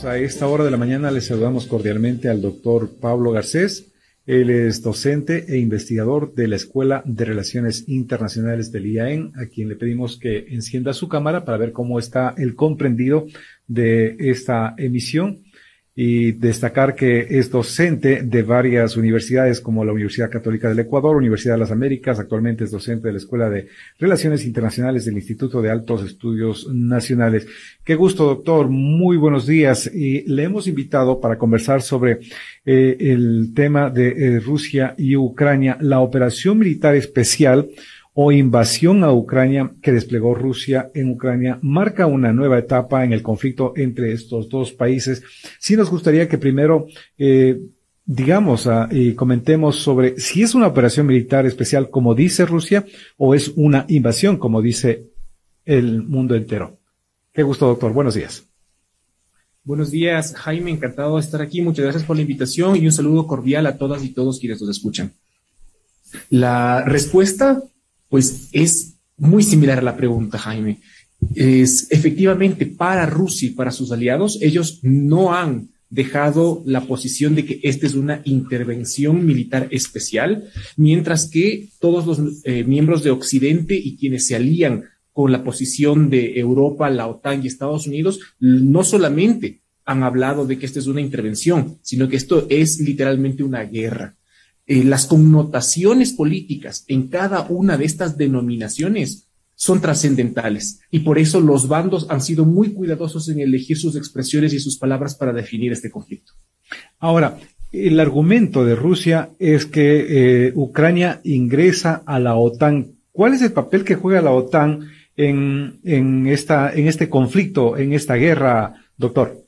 Pues a esta hora de la mañana le saludamos cordialmente al doctor Pablo Garcés. Él es docente e investigador de la Escuela de Relaciones Internacionales del IAEN, a quien le pedimos que encienda su cámara para ver cómo está el comprendido de esta emisión y destacar que es docente de varias universidades como la Universidad Católica del Ecuador, Universidad de las Américas, actualmente es docente de la Escuela de Relaciones Internacionales del Instituto de Altos Estudios Nacionales. Qué gusto, doctor, muy buenos días. Y le hemos invitado para conversar sobre eh, el tema de eh, Rusia y Ucrania, la operación militar especial o invasión a Ucrania que desplegó Rusia en Ucrania marca una nueva etapa en el conflicto entre estos dos países. Sí nos gustaría que primero, eh, digamos, ah, y comentemos sobre si es una operación militar especial como dice Rusia o es una invasión como dice el mundo entero. Qué gusto, doctor. Buenos días. Buenos días, Jaime. Encantado de estar aquí. Muchas gracias por la invitación y un saludo cordial a todas y todos quienes nos escuchan. La respuesta pues es muy similar a la pregunta, Jaime. Es efectivamente para Rusia y para sus aliados, ellos no han dejado la posición de que esta es una intervención militar especial, mientras que todos los eh, miembros de Occidente y quienes se alían con la posición de Europa, la OTAN y Estados Unidos, no solamente han hablado de que esta es una intervención, sino que esto es literalmente una guerra. Eh, las connotaciones políticas en cada una de estas denominaciones son trascendentales y por eso los bandos han sido muy cuidadosos en elegir sus expresiones y sus palabras para definir este conflicto. Ahora, el argumento de Rusia es que eh, Ucrania ingresa a la OTAN. ¿Cuál es el papel que juega la OTAN en, en, esta, en este conflicto, en esta guerra, doctor?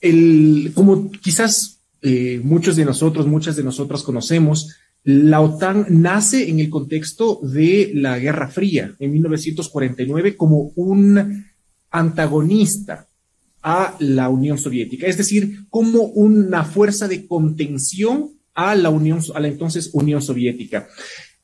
El, como quizás eh, muchos de nosotros, muchas de nosotras conocemos, la OTAN nace en el contexto de la Guerra Fría en 1949 como un antagonista a la Unión Soviética, es decir, como una fuerza de contención a la Unión, a la entonces Unión Soviética.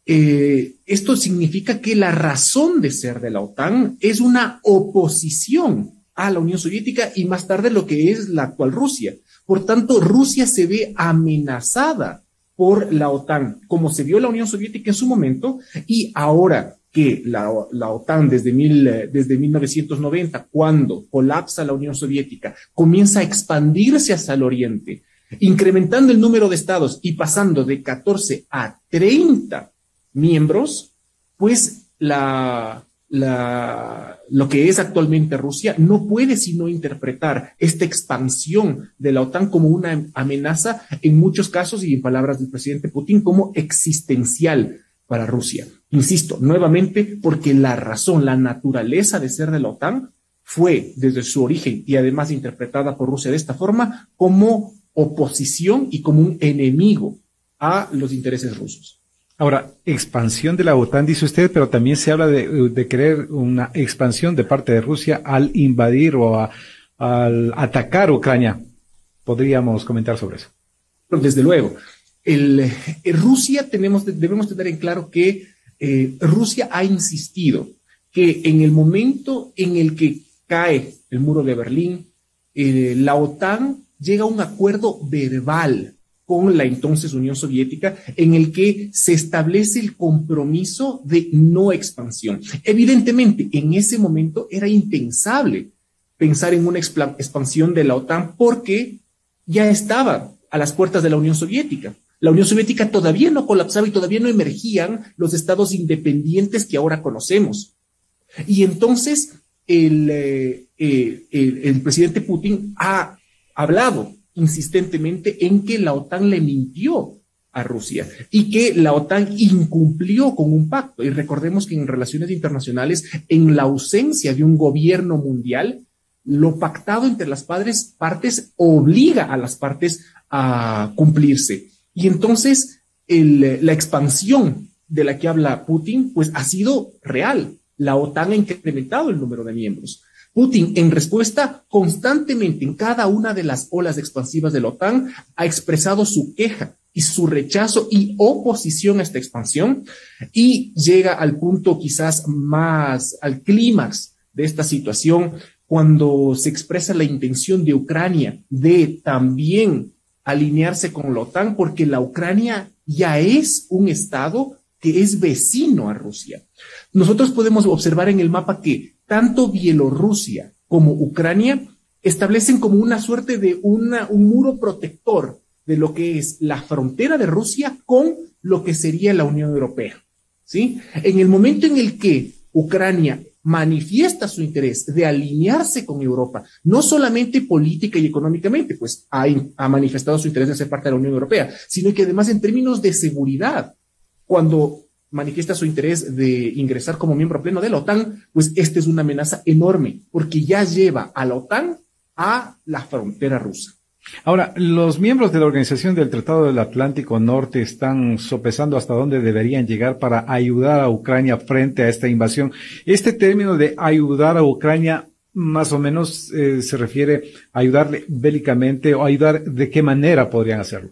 Eh, esto significa que la razón de ser de la OTAN es una oposición a la Unión Soviética y más tarde lo que es la actual Rusia. Por tanto, Rusia se ve amenazada por la OTAN, como se vio la Unión Soviética en su momento, y ahora que la, OTAN desde, mil, desde 1990, cuando colapsa la Unión Soviética, comienza a expandirse hacia el oriente, incrementando el número de estados y pasando de 14 a 30 miembros, pues la, la, lo que es actualmente Rusia no puede sino interpretar esta expansión de la OTAN como una amenaza, en muchos casos, y en palabras del presidente Putin, como existencial para Rusia. Insisto, nuevamente, porque la razón, la naturaleza de ser de la OTAN fue desde su origen y además interpretada por Rusia de esta forma como oposición y como un enemigo a los intereses rusos. Ahora, expansión de la OTAN, dice usted, pero también se habla de, querer una expansión de parte de Rusia al invadir o al atacar Ucrania. ¿Podríamos comentar sobre eso? Desde luego. El, Rusia tenemos, debemos tener en claro que eh, Rusia ha insistido que en el momento en el que cae el muro de Berlín, eh, la OTAN llega a un acuerdo verbal con la entonces Unión Soviética, en el que se establece el compromiso de no expansión. Evidentemente, en ese momento era impensable pensar en una expansión de la OTAN porque ya estaba a las puertas de la Unión Soviética. La Unión Soviética todavía no colapsaba y todavía no emergían los estados independientes que ahora conocemos. Y entonces el, eh, eh, presidente Putin ha hablado insistentemente en que la OTAN le mintió a Rusia y que la OTAN incumplió con un pacto. Y recordemos que en relaciones internacionales, en la ausencia de un gobierno mundial, lo pactado entre las partes obliga a las partes a cumplirse. Y entonces la expansión de la que habla Putin, pues ha sido real. La OTAN ha incrementado el número de miembros. Putin, en respuesta constantemente en cada una de las olas expansivas de la OTAN, ha expresado su queja y su rechazo y oposición a esta expansión y llega al punto quizás más, al clímax de esta situación cuando se expresa la intención de Ucrania de también alinearse con la OTAN, porque la Ucrania ya es un Estado que es vecino a Rusia. Nosotros podemos observar en el mapa que tanto Bielorrusia como Ucrania establecen como una suerte de un muro protector de lo que es la frontera de Rusia con lo que sería la Unión Europea. ¿sí? En el momento en el que Ucrania manifiesta su interés de alinearse con Europa, no solamente política y económicamente, pues ha, ha, manifestado su interés de ser parte de la Unión Europea, sino que además en términos de seguridad, cuando manifiesta su interés de ingresar como miembro pleno de la OTAN, pues esta es una amenaza enorme, porque ya lleva a la OTAN a la frontera rusa. Ahora, los miembros de la Organización del Tratado del Atlántico Norte están sopesando hasta dónde deberían llegar para ayudar a Ucrania frente a esta invasión. Este término de ayudar a Ucrania más o menos eh, se refiere a ayudarle bélicamente o ayudar de qué manera podrían hacerlo.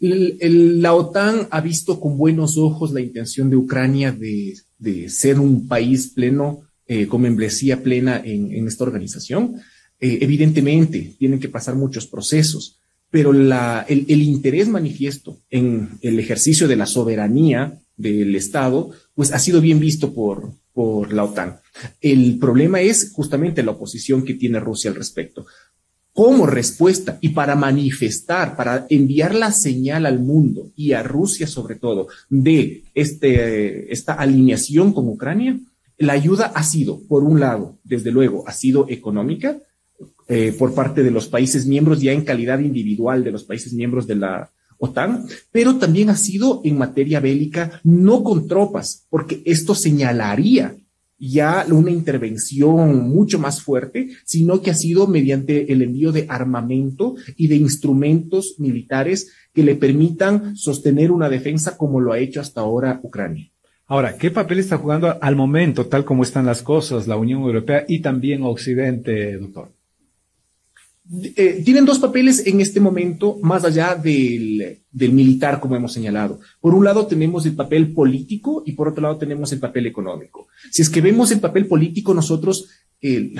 La OTAN ha visto con buenos ojos la intención de Ucrania de, ser un país pleno, eh, con membresía plena en esta organización. Eh, evidentemente, tienen que pasar muchos procesos, pero el, interés manifiesto en el ejercicio de la soberanía del Estado, pues ha sido bien visto por, por la OTAN. El problema es justamente la oposición que tiene Rusia al respecto. Como respuesta y para manifestar, para enviar la señal al mundo y a Rusia sobre todo de este, esta alineación con Ucrania, la ayuda ha sido, por un lado, desde luego, ha sido económica, eh, por parte de los países miembros, ya en calidad individual de los países miembros de la OTAN, pero también ha sido en materia bélica, no con tropas, porque esto señalaría ya una intervención mucho más fuerte, sino que ha sido mediante el envío de armamento y de instrumentos militares que le permitan sostener una defensa como lo ha hecho hasta ahora Ucrania. Ahora, ¿qué papel está jugando al momento, tal como están las cosas, la Unión Europea y también Occidente, doctor? Eh, tienen dos papeles en este momento, más allá del, militar, como hemos señalado. Por un lado tenemos el papel político y por otro lado tenemos el papel económico. Si es que vemos el papel político, nosotros eh,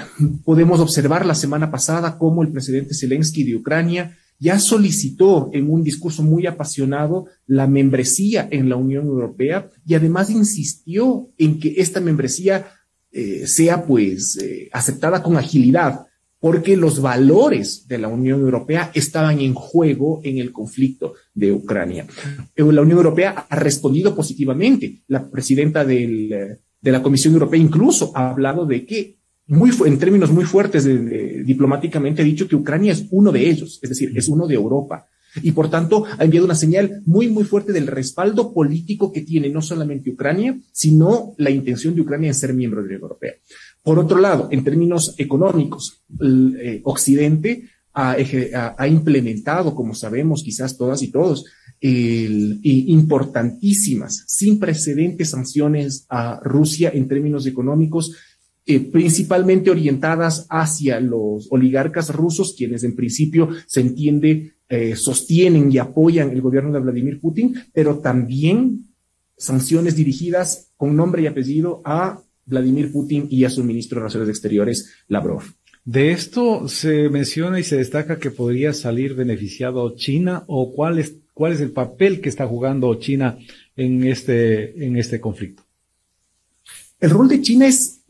podemos observar la semana pasada cómo el presidente Zelensky de Ucrania ya solicitó en un discurso muy apasionado la membresía en la Unión Europea y además insistió en que esta membresía eh, sea pues aceptada con agilidad porque los valores de la Unión Europea estaban en juego en el conflicto de Ucrania. Eh, la Unión Europea ha respondido positivamente. La presidenta de la Comisión Europea incluso ha hablado de que, muy, en términos muy fuertes diplomáticamente, ha dicho que Ucrania es uno de ellos, es decir, es uno de Europa. Y por tanto, ha enviado una señal muy, muy fuerte del respaldo político que tiene no solamente Ucrania, sino la intención de Ucrania en ser miembro de la Unión Europea. Por otro lado, en términos económicos, eh, Occidente ha, implementado, como sabemos quizás todas y todos, importantísimas, sin precedentes sanciones a Rusia en términos económicos, eh, principalmente orientadas hacia los oligarcas rusos, quienes en principio se entiende eh, sostienen y apoyan el gobierno de Vladimir Putin, pero también sanciones dirigidas con nombre y apellido a Vladimir Putin y a su ministro de Relaciones Exteriores, Lavrov. De esto se menciona y se destaca que podría salir beneficiado China o cuál es, cuál es el papel que está jugando China en este, en este conflicto. El rol de China es,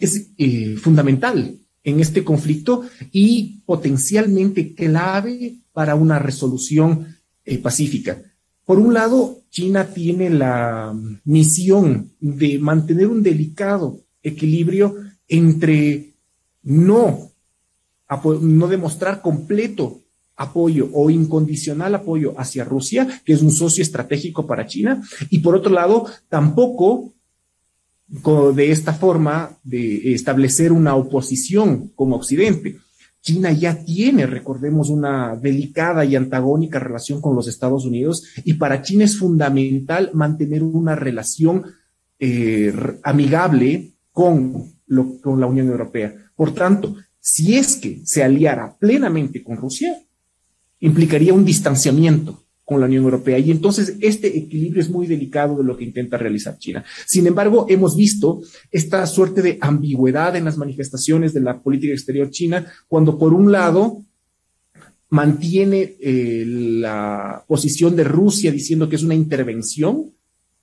es eh, fundamental en este conflicto y potencialmente clave para una resolución eh, pacífica. Por un lado, China tiene la misión de mantener un delicado equilibrio entre no, no demostrar completo apoyo o incondicional apoyo hacia Rusia, que es un socio estratégico para China, y por otro lado, tampoco de esta forma de establecer una oposición con Occidente. China ya tiene, recordemos, una delicada y antagónica relación con los Estados Unidos y para China es fundamental mantener una relación eh, amigable con, con la Unión Europea. Por tanto, si es que se aliara plenamente con Rusia, implicaría un distanciamiento con la Unión Europea. Y entonces este equilibrio es muy delicado de lo que intenta realizar China. Sin embargo, hemos visto esta suerte de ambigüedad en las manifestaciones de la política exterior china, cuando por un lado mantiene eh, la posición de Rusia diciendo que es una intervención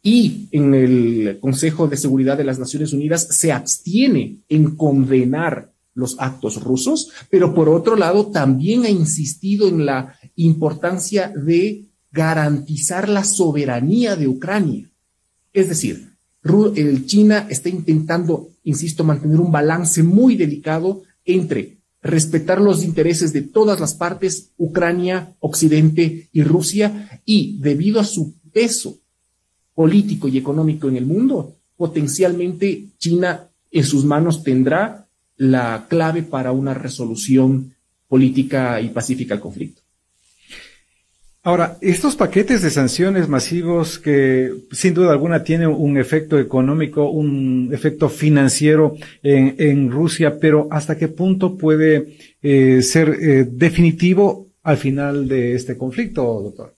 y en el Consejo de Seguridad de las Naciones Unidas se abstiene en condenar los actos rusos, pero por otro lado también ha insistido en la importancia de garantizar la soberanía de Ucrania. Es decir, China está intentando, insisto, mantener un balance muy delicado entre respetar los intereses de todas las partes, Ucrania, Occidente y Rusia, y debido a su peso político y económico en el mundo, potencialmente China en sus manos tendrá la clave para una resolución política y pacífica al conflicto. Ahora, estos paquetes de sanciones masivos que sin duda alguna tienen un efecto económico, un efecto financiero en, Rusia, pero ¿hasta qué punto puede eh, ser eh, definitivo al final de este conflicto, doctor?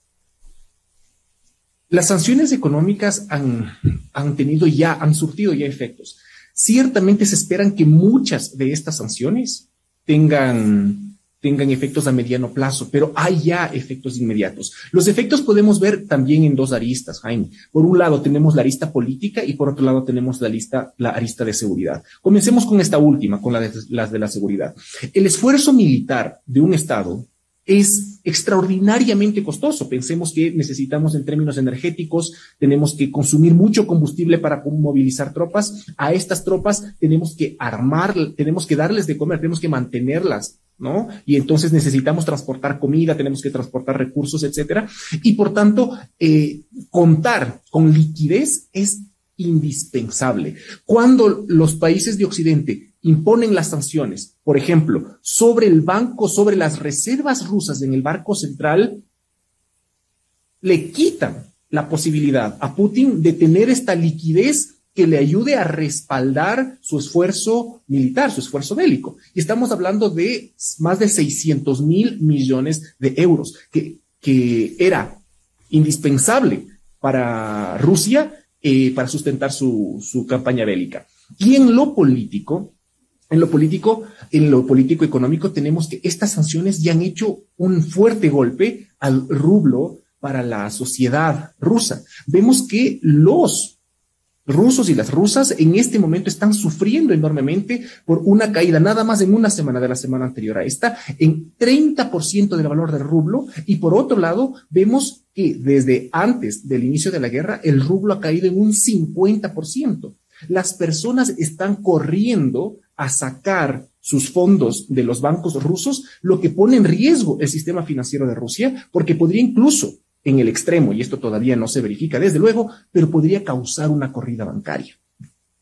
Las sanciones económicas han, han tenido ya, han surtido ya efectos. Ciertamente se esperan que muchas de estas sanciones tengan tengan efectos a mediano plazo, pero hay ya efectos inmediatos. Los efectos podemos ver también en dos aristas, Jaime. Por un lado tenemos la arista política y por otro lado tenemos la lista, la arista de seguridad. Comencemos con esta última, con las de la seguridad. El esfuerzo militar de un Estado es extraordinariamente costoso. Pensemos que necesitamos en términos energéticos, tenemos que consumir mucho combustible para movilizar tropas. A estas tropas tenemos que armar, tenemos que darles de comer, tenemos que mantenerlas ¿no? Y entonces necesitamos transportar comida, tenemos que transportar recursos, etcétera. Y por tanto, eh, contar con liquidez es indispensable. Cuando los países de Occidente imponen las sanciones, por ejemplo, sobre el banco, sobre las reservas rusas en el Banco Central, le quitan la posibilidad a Putin de tener esta liquidez que le ayude a respaldar su esfuerzo militar, su esfuerzo bélico. Y estamos hablando de más de 600 mil millones de euros, que, que era indispensable para Rusia eh, para sustentar su, su campaña bélica. Y en lo político, en lo político, en lo político económico, tenemos que estas sanciones ya han hecho un fuerte golpe al rublo para la sociedad rusa. Vemos que los rusos y las rusas en este momento están sufriendo enormemente por una caída nada más en una semana de la semana anterior a esta, en 30% del valor del rublo. Y por otro lado, vemos que desde antes del inicio de la guerra, el rublo ha caído en un 50%. Las personas están corriendo a sacar sus fondos de los bancos rusos, lo que pone en riesgo el sistema financiero de Rusia, porque podría incluso en el extremo, y esto todavía no se verifica desde luego, pero podría causar una corrida bancaria.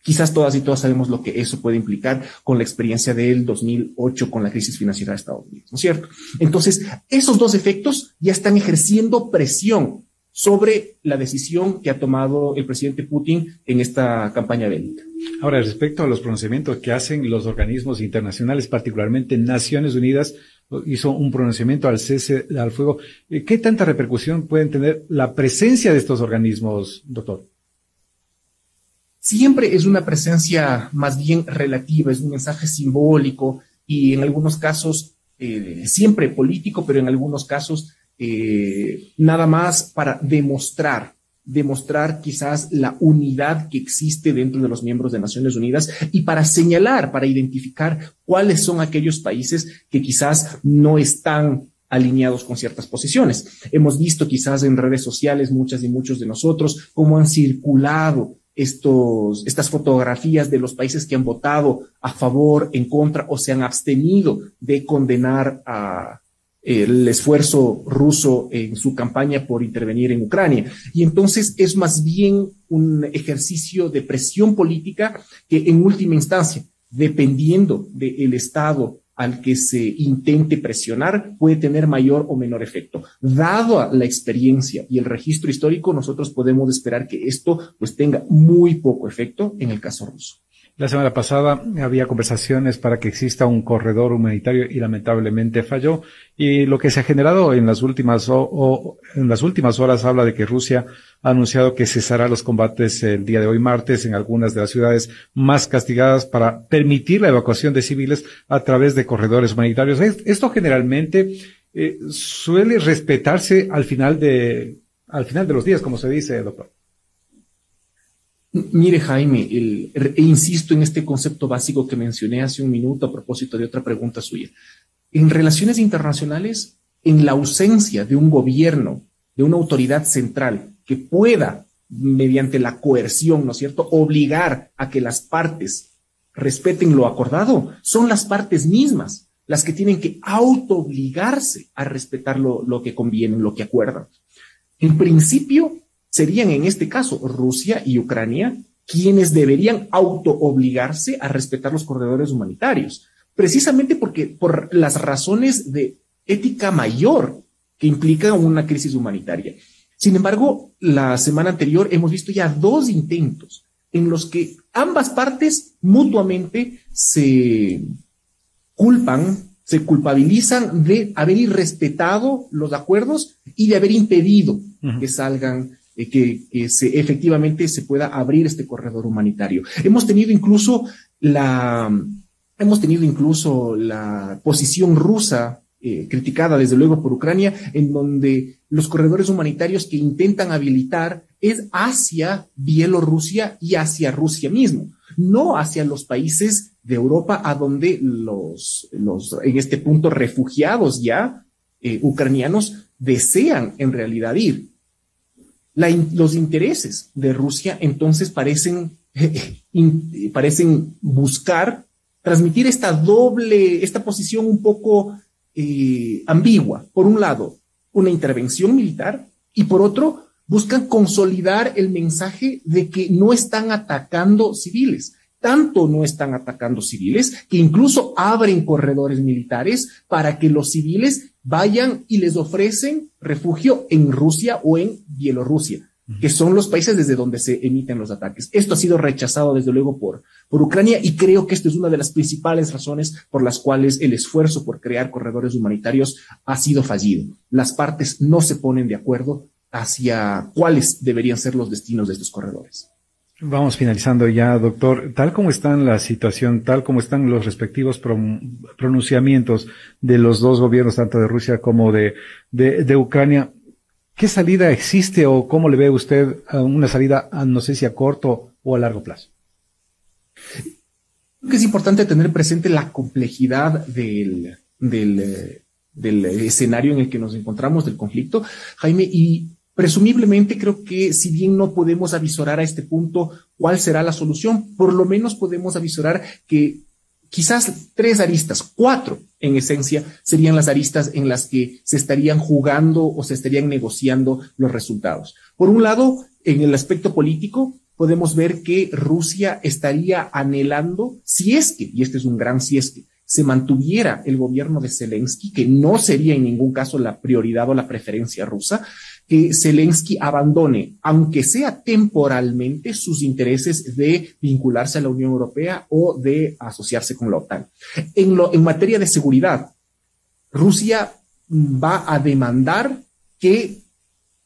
Quizás todas y todos sabemos lo que eso puede implicar con la experiencia del 2008 con la crisis financiera de Estados Unidos, ¿no es cierto? Entonces, esos dos efectos ya están ejerciendo presión sobre la decisión que ha tomado el presidente Putin en esta campaña bélica. Ahora, respecto a los pronunciamientos que hacen los organismos internacionales, particularmente Naciones Unidas, hizo un pronunciamiento al cese al fuego. Eh, ¿Qué tanta repercusión pueden tener la presencia de estos organismos, doctor? Siempre es una presencia más bien relativa, es un mensaje simbólico y en algunos casos eh, siempre político, pero en algunos casos eh, nada más para demostrar, demostrar quizás la unidad que existe dentro de los miembros de Naciones Unidas y para señalar, para identificar cuáles son aquellos países que quizás no están alineados con ciertas posiciones. Hemos visto quizás en redes sociales muchas y muchos de nosotros cómo han circulado estos, estas fotografías de los países que han votado a favor, en contra o se han abstenido de condenar a, el esfuerzo ruso en su campaña por intervenir en Ucrania. Y entonces es más bien un ejercicio de presión política que en última instancia, dependiendo del Estado al que se intente presionar, puede tener mayor o menor efecto. Dado la experiencia y el registro histórico, nosotros podemos esperar que esto pues tenga muy poco efecto en el caso ruso. La semana pasada había conversaciones para que exista un corredor humanitario y lamentablemente falló. Y lo que se ha generado en las últimas o, en las últimas horas habla de que Rusia ha anunciado que cesará los combates el día de hoy martes en algunas de las ciudades más castigadas para permitir la evacuación de civiles a través de corredores humanitarios. Esto generalmente eh, suele respetarse al final de al final de los días, como se dice, doctor. Mire, Jaime, e insisto en este concepto básico que mencioné hace un minuto a propósito de otra pregunta suya. En relaciones internacionales, en la ausencia de un gobierno, de una autoridad central que pueda, mediante la coerción, ¿no es cierto?, obligar a que las partes respeten lo acordado, son las partes mismas las que tienen que auto-obligarse a respetar lo, lo que conviene, lo que acuerdan. En principio, serían en este caso Rusia y Ucrania quienes deberían auto-obligarse a respetar los corredores humanitarios, precisamente porque por las razones de ética mayor que implica una crisis humanitaria. Sin embargo, la semana anterior hemos visto ya dos intentos en los que ambas partes mutuamente se culpan, se culpabilizan de haber irrespetado los acuerdos y de haber impedido que salgan eh, que, se, efectivamente se pueda abrir este corredor humanitario. Hemos tenido incluso la, hemos tenido incluso la posición rusa eh, criticada desde luego por Ucrania, en donde los corredores humanitarios que intentan habilitar es hacia Bielorrusia y hacia Rusia mismo, no hacia los países de Europa a donde los, en este punto refugiados ya eh, ucranianos desean en realidad ir los intereses de Rusia entonces parecen, parecen buscar transmitir esta doble, esta posición un poco eh, ambigua. Por un lado, una intervención militar y por otro, buscan consolidar el mensaje de que no están atacando civiles. Tanto no están atacando civiles que incluso abren corredores militares para que los civiles vayan y les ofrecen refugio en Rusia o en Bielorrusia, que son los países desde donde se emiten los ataques. Esto ha sido rechazado desde luego por, por Ucrania y creo que esto es una de las principales razones por las cuales el esfuerzo por crear corredores humanitarios ha sido fallido. Las partes no se ponen de acuerdo hacia cuáles deberían ser los destinos de estos corredores. Vamos finalizando ya, doctor. Tal como está la situación, tal como están los respectivos pronunciamientos de los dos gobiernos, tanto de Rusia como de, Ucrania, ¿qué salida existe o cómo le ve usted una salida, a, no sé si a corto o a largo plazo? Creo que es importante tener presente la complejidad del escenario en el que nos encontramos, del conflicto, Jaime, y Presumiblemente creo que si bien no podemos avisorar a este punto cuál será la solución, por lo menos podemos avisorar que quizás tres aristas, cuatro en esencia, serían las aristas en las que se estarían jugando o se estarían negociando los resultados. Por un lado, en el aspecto político, podemos ver que Rusia estaría anhelando, si es que, y este es un gran si es que, se mantuviera el gobierno de Zelensky, que no sería en ningún caso la prioridad o la preferencia rusa, que Zelensky abandone, aunque sea temporalmente, sus intereses de vincularse a la Unión Europea o de asociarse con la OTAN. En, lo, en materia de seguridad, Rusia va a demandar que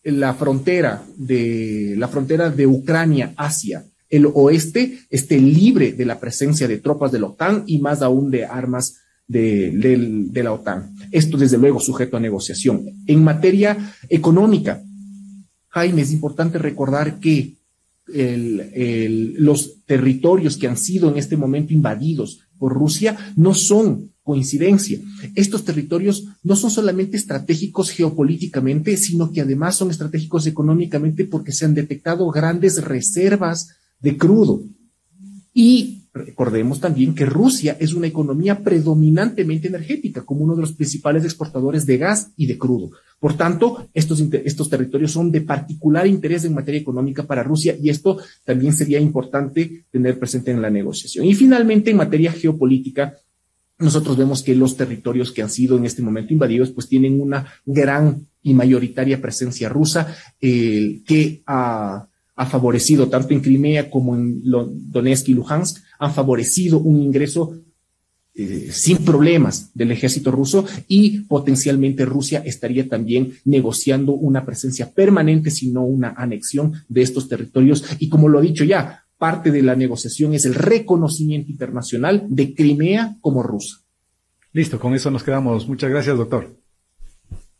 la frontera de la frontera de Ucrania hacia el oeste esté libre de la presencia de tropas de la OTAN y más aún de armas de, la OTAN. Esto, desde luego, sujeto a negociación. En materia económica, Jaime, es importante recordar que los territorios que han sido en este momento invadidos por Rusia no son coincidencia. Estos territorios no son solamente estratégicos geopolíticamente, sino que además son estratégicos económicamente porque se han detectado grandes reservas de crudo. Y Recordemos también que Rusia es una economía predominantemente energética, como uno de los principales exportadores de gas y de crudo. Por tanto, estos, estos territorios son de particular interés en materia económica para Rusia y esto también sería importante tener presente en la negociación. Y finalmente, en materia geopolítica, nosotros vemos que los territorios que han sido en este momento invadidos, pues tienen una gran y mayoritaria presencia rusa, eh, que ha ha favorecido, tanto en Crimea como en Donetsk y Luhansk, han favorecido un ingreso eh, sin problemas del ejército ruso y potencialmente Rusia estaría también negociando una presencia permanente, si no una anexión de estos territorios. Y como lo he dicho ya, parte de la negociación es el reconocimiento internacional de Crimea como rusa. Listo, con eso nos quedamos. Muchas gracias, doctor.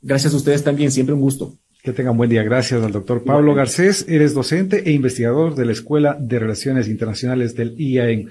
Gracias a ustedes también, siempre un gusto. Que tengan buen día. Gracias al doctor Pablo Garcés. Eres docente e investigador de la Escuela de Relaciones Internacionales del IAEN.